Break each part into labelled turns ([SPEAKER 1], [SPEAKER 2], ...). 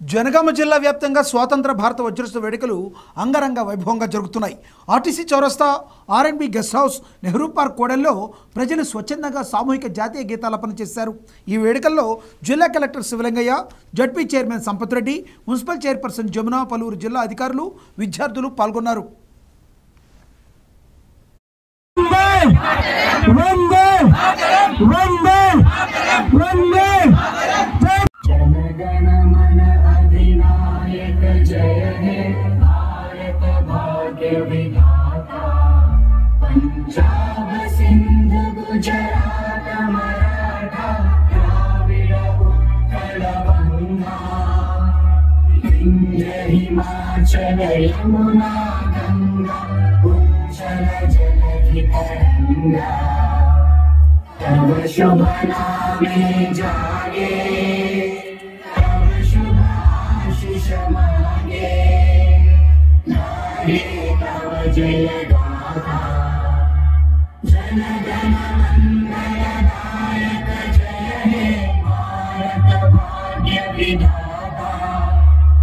[SPEAKER 1] జనగామ జిల్లా వ్యాప్తంగా స్వాతంత్ర భారత వజ్రోత్సవ వేడుకలు అంగరంగ వైభవంగా జరుగుతున్నాయి. ఆర్టీసీ చౌరస్తా R and B guest house Nehru park కోడెల్లో ప్రజలు స్వచ్ఛందంగా సామూహిక జాతీయ గీతాలపన చేశారు ఈ వేడుకల్లో జిల్లా collector Shivalingaiah ZP chairman Sampath Reddy municipal chairperson Jamuna పలువురు జిల్లా అధికారులు విద్యార్థులు పాల్గొన్నారు.
[SPEAKER 2] भाग्य विधाता पञ्जाब सिन्ध गुजरात मराठा द्राविड उत्कल बङ्गा विन्ध्य हिमाचल यमुना गङ्गा उज्जल जलधि तरङ्गा तव शुभ नामे जागे तव शुभ आशीष मागे। तव जय गाथा जन गण मङ्गलदायक जय हे भारत भाग्य विधाता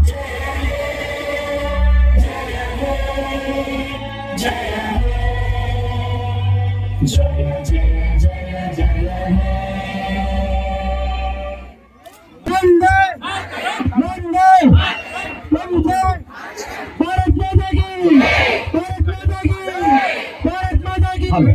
[SPEAKER 2] जय हे जय हे जय हे जय जय হবে